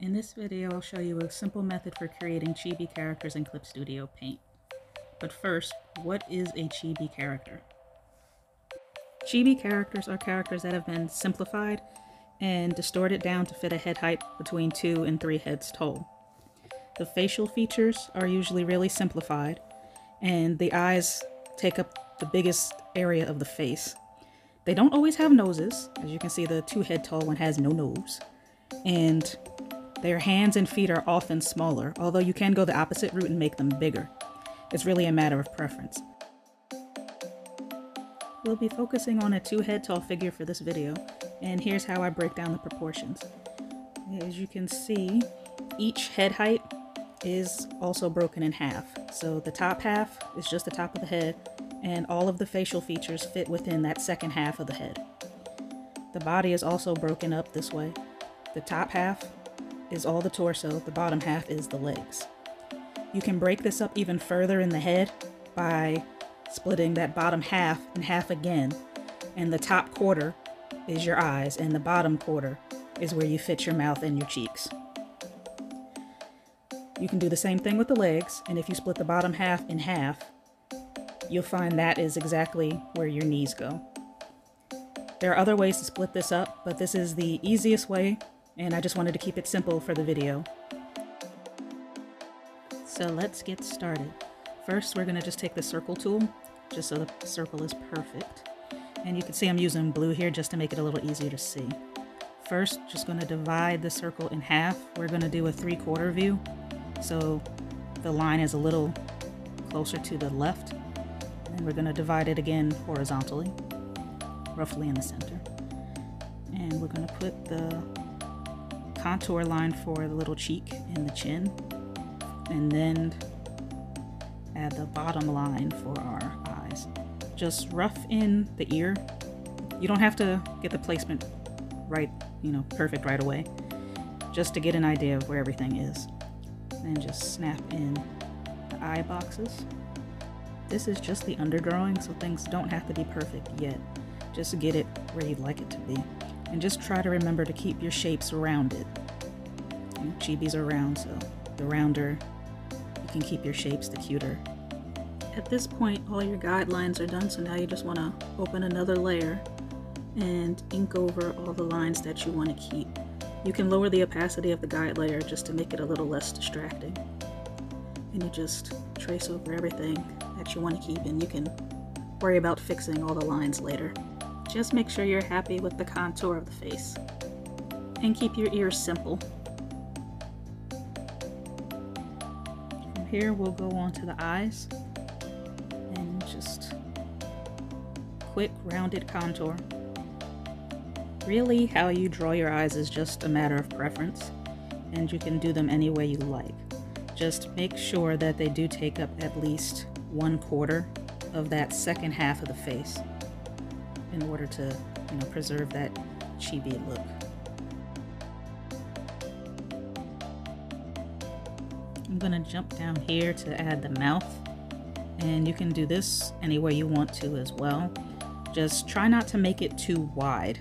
In this video, I'll show you a simple method for creating chibi characters in Clip Studio Paint. But first, what is a chibi character? Chibi characters are characters that have been simplified and distorted down to fit a head height between two and three heads tall. The facial features are usually really simplified, and the eyes take up the biggest area of the face. They don't always have noses. As you can see, the two head tall one has no nose. And their hands and feet are often smaller, although you can go the opposite route and make them bigger. It's really a matter of preference. We'll be focusing on a two head tall figure for this video, and here's how I break down the proportions. As you can see, each head height is also broken in half. So the top half is just the top of the head, and all of the facial features fit within that second half of the head. The body is also broken up this way. The top half is all the torso, the bottom half is the legs. You can break this up even further in the head by splitting that bottom half in half again, and the top quarter is your eyes, and the bottom quarter is where you fit your mouth and your cheeks. You can do the same thing with the legs, and if you split the bottom half in half, you'll find that is exactly where your knees go. There are other ways to split this up, but this is the easiest way and I just wanted to keep it simple for the video. So let's get started. First, we're gonna just take the circle tool, just so the circle is perfect. And you can see I'm using blue here just to make it a little easier to see. First, just gonna divide the circle in half. We're gonna do a three quarter view. So the line is a little closer to the left. And we're gonna divide it again horizontally, roughly in the center. And we're gonna put the contour line for the little cheek and the chin. And then add the bottom line for our eyes. Just rough in the ear. You don't have to get the placement right, you know, perfect right away. Just to get an idea of where everything is. And just snap in the eye boxes. This is just the underdrawing, so things don't have to be perfect yet. Just get it where you'd like it to be. And just try to remember to keep your shapes rounded. Chibis are round, so the rounder you can keep your shapes, the cuter. At this point, all your guidelines are done, so now you just want to open another layer and ink over all the lines that you want to keep. You can lower the opacity of the guide layer just to make it a little less distracting. And you just trace over everything that you want to keep and you can worry about fixing all the lines later. Just make sure you're happy with the contour of the face. And keep your ears simple. From here we'll go on to the eyes and just quick rounded contour. Really how you draw your eyes is just a matter of preference and you can do them any way you like. Just make sure that they do take up at least one quarter of that second half of the face in order to you know, preserve that chibi look. I'm gonna jump down here to add the mouth and you can do this any way you want to as well. Just try not to make it too wide.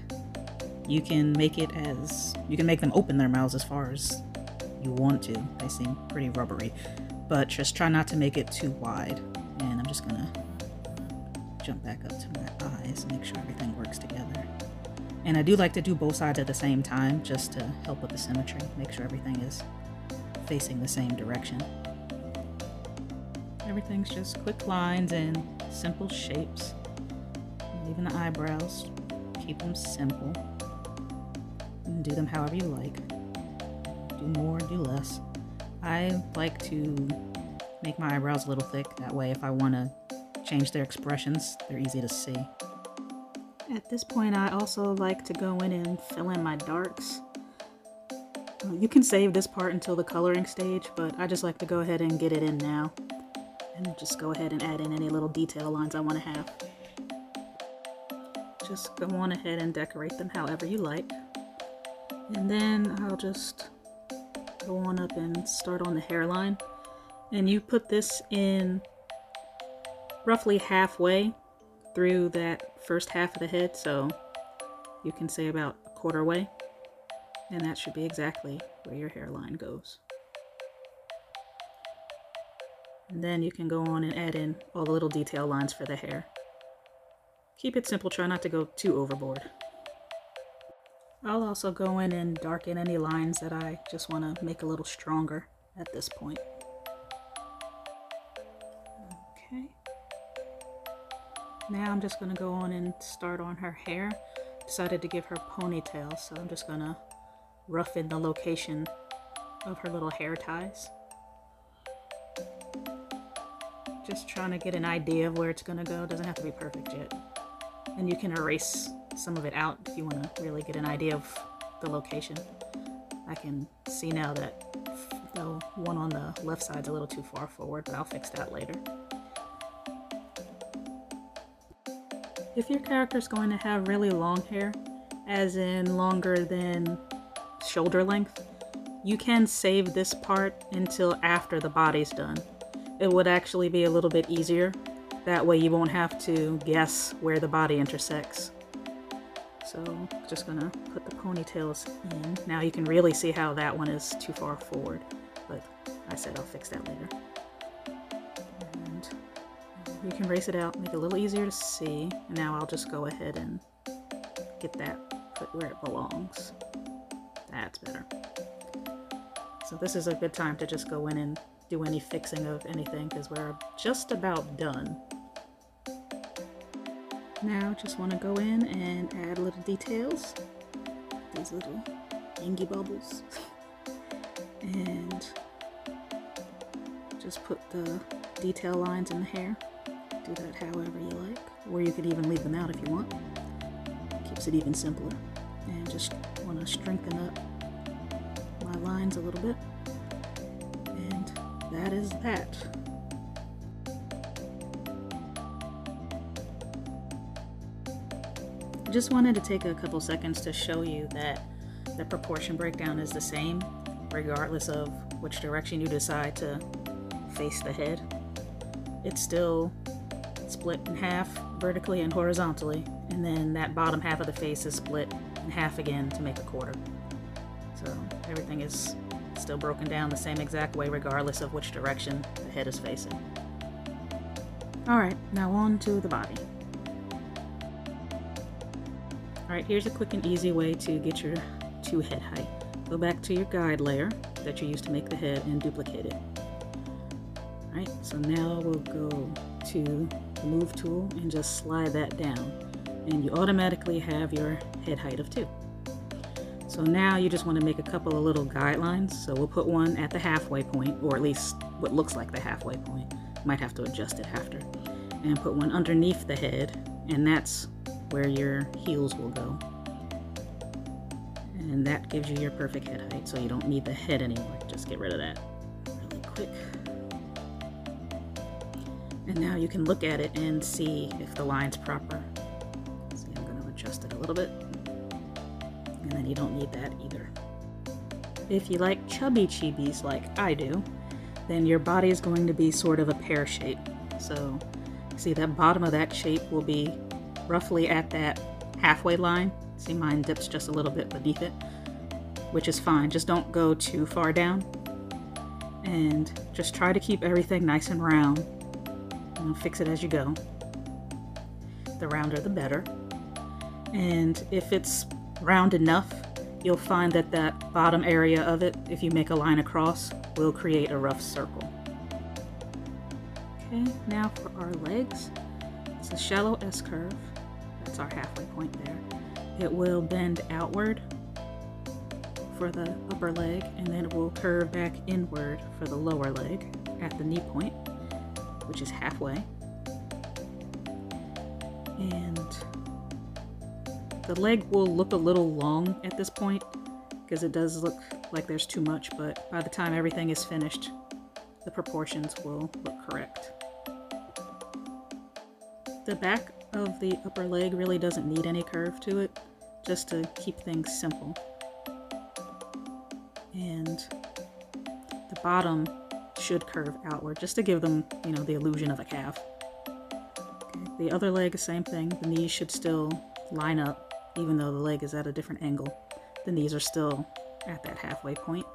You can make it as, you can make them open their mouths as far as you want to. They seem pretty rubbery, but just try not to make it too wide. And I'm just gonna jump back up to my eyes, and make sure everything works together. And I do like to do both sides at the same time just to help with the symmetry, make sure everything is facing the same direction. Everything's just quick lines and simple shapes. Even the eyebrows, keep them simple. And do them however you like. Do more, do less. I like to make my eyebrows a little thick, that way if I want to change their expressions, they're easy to see. At this point I also like to go in and fill in my darks. You can save this part until the coloring stage, but I just like to go ahead and get it in now. And just go ahead and add in any little detail lines I want to have. Just go on ahead and decorate them however you like. And then I'll just go on up and start on the hairline. And you put this in roughly halfway through that first half of the head, so you can say about a quarter way. And that should be exactly where your hairline goes. And then you can go on and add in all the little detail lines for the hair. Keep it simple, try not to go too overboard. I'll also go in and darken any lines that I just want to make a little stronger at this point. Okay. Now I'm just going to go on and start on her hair. Decided to give her ponytail, so I'm just going to roughen the location of her little hair ties. Just trying to get an idea of where it's gonna go. Doesn't have to be perfect yet. And you can erase some of it out if you want to really get an idea of the location. I can see now that the one on the left side's a little too far forward, but I'll fix that later. If your character's going to have really long hair, as in longer than shoulder length, you can save this part until after the body's done it would actually be a little bit easier. That way you won't have to guess where the body intersects. So just gonna put the ponytails in. Now you can really see how that one is too far forward, but I said I'll fix that later. You can race it out, make it a little easier to see. And now I'll just go ahead and get that put where it belongs. That's better. So this is a good time to just go in and do any fixing of anything because we're just about done. Now just want to go in and add little details. These little ingy bubbles. and just put the detail lines in the hair. Do that however you like. Or you could even leave them out if you want. Keeps it even simpler. And just want to strengthen up my lines a little bit And that is that. Just wanted to take a couple seconds to show you that the proportion breakdown is the same regardless of which direction you decide to face the head. It's still split in half vertically and horizontally, and then that bottom half of the face is split in half again to make a quarter. So everything is still broken down the same exact way regardless of which direction the head is facing. Alright, now on to the body. Alright, here's a quick and easy way to get your two head height. Go back to your guide layer that you used to make the head and duplicate it. Alright, so now we'll go to the move tool and just slide that down. And you automatically have your head height of 2. So now you just want to make a couple of little guidelines. So we'll put one at the halfway point, or at least what looks like the halfway point. Might have to adjust it after. And put one underneath the head, and that's where your heels will go. And that gives you your perfect head height, so you don't need the head anymore. Just get rid of that really quick. And now you can look at it and see if the line's proper. See, I'm going to adjust it a little bit and then you don't need that either. If you like chubby chibis like I do, then your body is going to be sort of a pear shape. So see that bottom of that shape will be roughly at that halfway line. See mine dips just a little bit beneath it, which is fine. Just don't go too far down. And just try to keep everything nice and round. Fix it as you go. The rounder the better. And if it's round enough, you'll find that that bottom area of it, if you make a line across, will create a rough circle. Okay, now for our legs. It's a shallow S-curve. That's our halfway point there. It will bend outward for the upper leg, and then it will curve back inward for the lower leg at the knee point, which is halfway. And the leg will look a little long at this point because it does look like there's too much, but by the time everything is finished, the proportions will look correct. The back of the upper leg really doesn't need any curve to it, just to keep things simple. And the bottom should curve outward, just to give them, you know, the illusion of a calf. Okay. The other leg, same thing. The knees should still line up even though the leg is at a different angle. the knees are still at that halfway point.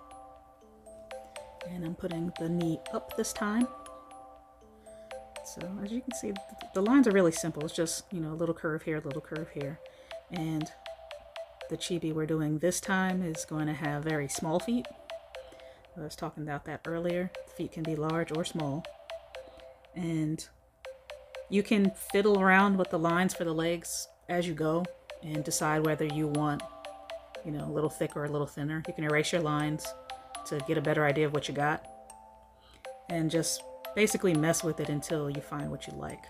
And I'm putting the knee up this time. So as you can see, the lines are really simple. It's just, you know, a little curve here, a little curve here. And the chibi we're doing this time is going to have very small feet. I was talking about that earlier. Feet can be large or small. And you can fiddle around with the lines for the legs as you go and decide whether you want, you know, a little thicker or a little thinner. You can erase your lines to get a better idea of what you got. And just basically mess with it until you find what you like.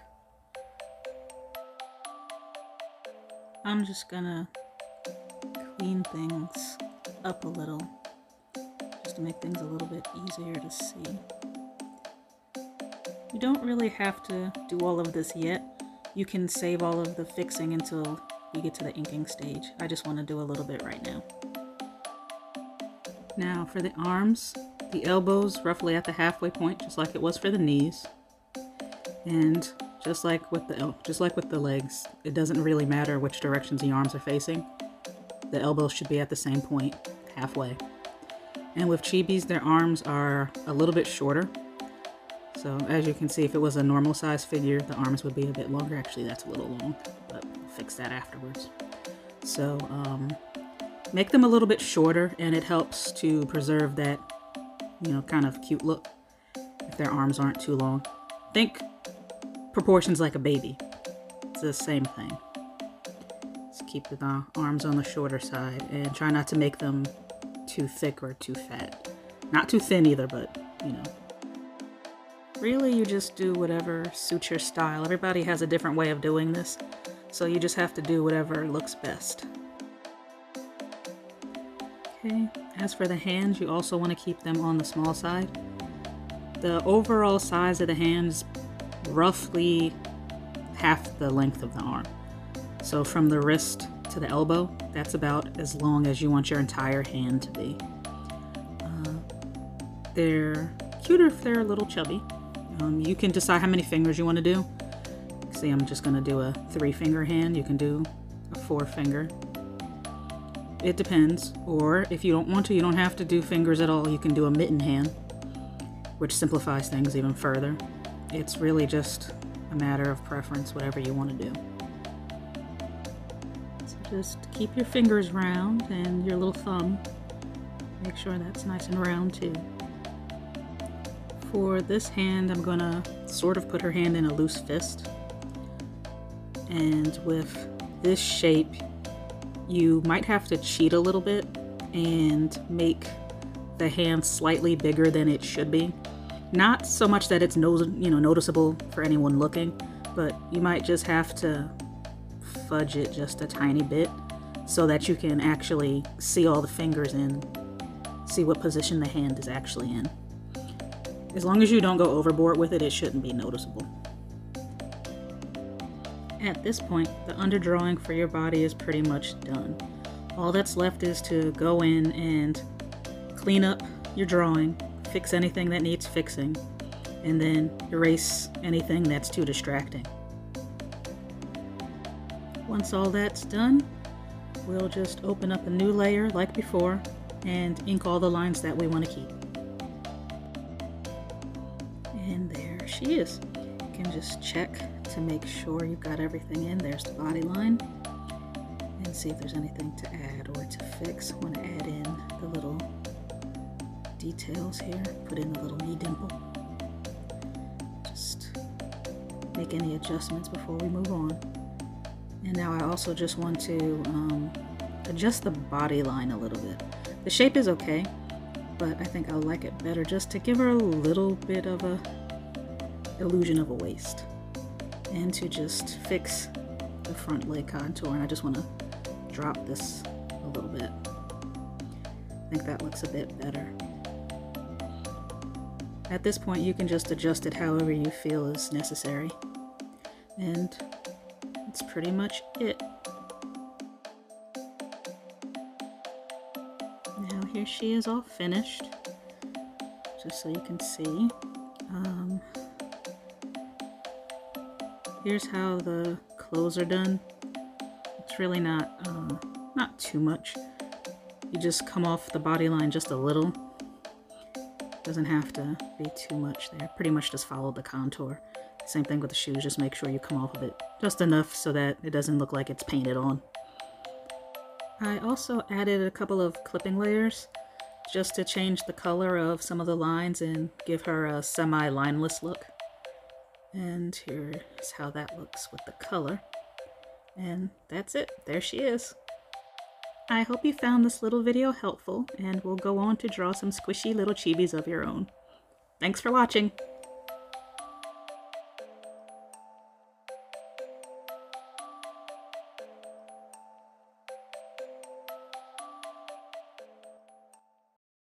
I'm just gonna clean things up a little to make things a little bit easier to see. You don't really have to do all of this yet. You can save all of the fixing until you get to the inking stage. I just want to do a little bit right now. Now for the arms, the elbows roughly at the halfway point, just like it was for the knees. And just like with the just like with the legs, it doesn't really matter which directions the arms are facing. The elbows should be at the same point, halfway. And with chibis, their arms are a little bit shorter. So as you can see, if it was a normal size figure, the arms would be a bit longer. Actually, that's a little long, but we'll fix that afterwards. So um, make them a little bit shorter and it helps to preserve that, you know, kind of cute look if their arms aren't too long. Think proportions like a baby. It's the same thing. Just keep the arms on the shorter side and try not to make them too thick or too fat. Not too thin either, but, you know. Really, you just do whatever suits your style. Everybody has a different way of doing this, so you just have to do whatever looks best. Okay, as for the hands, you also want to keep them on the small side. The overall size of the hands roughly half the length of the arm. So from the wrist to the elbow, that's about as long as you want your entire hand to be. Uh, they're cuter if they're a little chubby. Um, you can decide how many fingers you want to do. See, I'm just going to do a three finger hand. You can do a four finger. It depends. Or if you don't want to, you don't have to do fingers at all. You can do a mitten hand, which simplifies things even further. It's really just a matter of preference, whatever you want to do. Just keep your fingers round and your little thumb. Make sure that's nice and round too. For this hand, I'm gonna sort of put her hand in a loose fist. And with this shape, you might have to cheat a little bit and make the hand slightly bigger than it should be. Not so much that it's no, you know noticeable for anyone looking, but you might just have to fudge it just a tiny bit so that you can actually see all the fingers and see what position the hand is actually in. As long as you don't go overboard with it, it shouldn't be noticeable. At this point, the underdrawing for your body is pretty much done. All that's left is to go in and clean up your drawing, fix anything that needs fixing, and then erase anything that's too distracting. Once all that's done, we'll just open up a new layer like before and ink all the lines that we want to keep. And there she is. You can just check to make sure you've got everything in. There's the body line. And see if there's anything to add or to fix. I want to add in the little details here. Put in the little knee dimple. Just make any adjustments before we move on. And now I also just want to um, adjust the body line a little bit. The shape is okay, but I think I'll like it better just to give her a little bit of a illusion of a waist and to just fix the front leg contour and I just want to drop this a little bit. I think that looks a bit better. At this point you can just adjust it however you feel is necessary and that's pretty much it. Now here she is all finished just so you can see. Um, here's how the clothes are done. It's really not uh, not too much. you just come off the body line just a little. Doesn't have to be too much there. Pretty much just follow the contour. Same thing with the shoes, just make sure you come off of it just enough so that it doesn't look like it's painted on. I also added a couple of clipping layers just to change the color of some of the lines and give her a semi-lineless look. And here's how that looks with the color. And that's it. There she is. I hope you found this little video helpful and we'll go on to draw some squishy little chibis of your own. Thanks for watching!